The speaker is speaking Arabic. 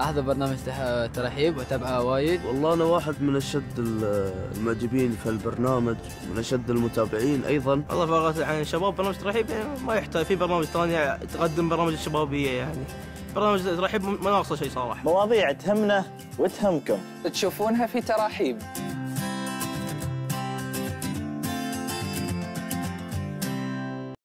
احضر برنامج ترحيب واتابعه وايد. والله أنا واحد من أشد المعجبين في البرنامج من أشد المتابعين أيضا. والله فقط يعني شباب برنامج ترحيب يعني ما يحتاج في برامج ثانية تقدم برامج الشبابية يعني. برنامج ترحيب ما ناقصه شيء صراحة. مواضيع تهمنا وتهمكم. تشوفونها في ترحيب.